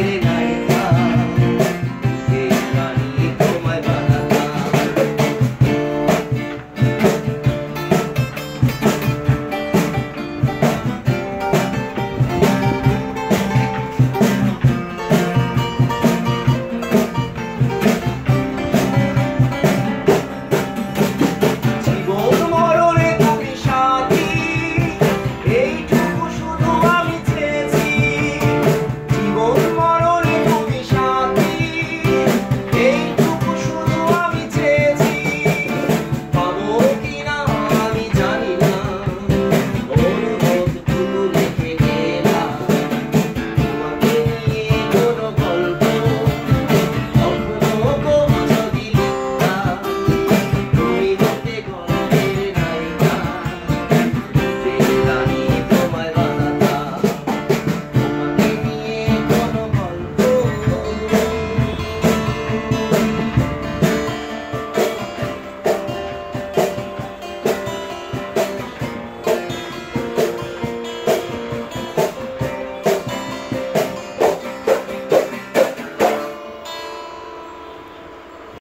waiting